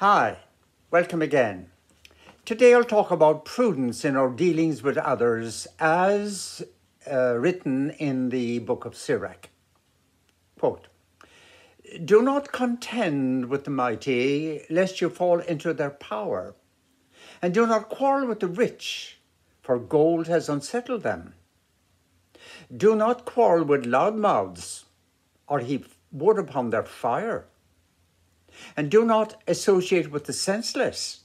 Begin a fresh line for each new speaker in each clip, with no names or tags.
Hi, welcome again. Today I'll talk about prudence in our dealings with others as uh, written in the book of Sirach. Quote, Do not contend with the mighty, lest you fall into their power. And do not quarrel with the rich, for gold has unsettled them. Do not quarrel with loud mouths, or heap wood upon their fire. And do not associate with the senseless,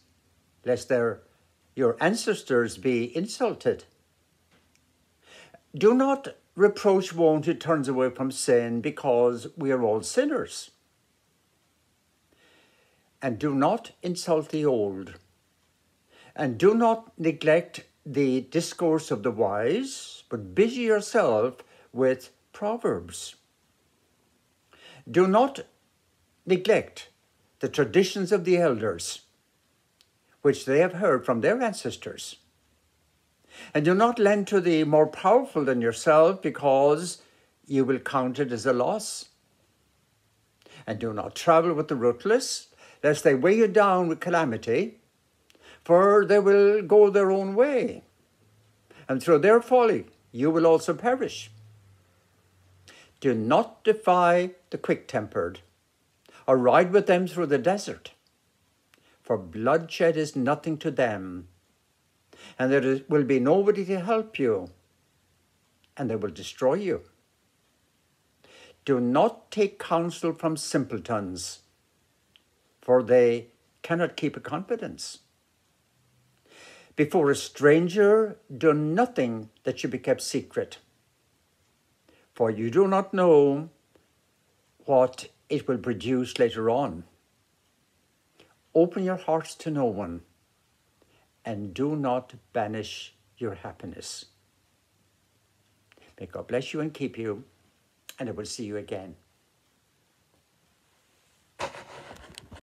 lest their, your ancestors be insulted. Do not reproach one who turns away from sin, because we are all sinners. And do not insult the old. And do not neglect the discourse of the wise, but busy yourself with proverbs. Do not neglect the traditions of the elders, which they have heard from their ancestors. And do not lend to the more powerful than yourself, because you will count it as a loss. And do not travel with the ruthless, lest they weigh you down with calamity, for they will go their own way. And through their folly, you will also perish. Do not defy the quick tempered, or ride with them through the desert, for bloodshed is nothing to them, and there will be nobody to help you, and they will destroy you. Do not take counsel from simpletons, for they cannot keep a confidence. Before a stranger, do nothing that should be kept secret for you do not know what it will produce later on. Open your hearts to no one and do not banish your happiness. May God bless you and keep you, and I will see you again.